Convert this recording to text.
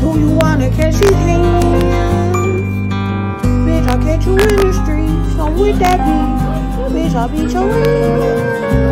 Do you wanna catch his hand? Bitch, I'll catch you in the streets. So with that beat, bitch, I'll beat your ass.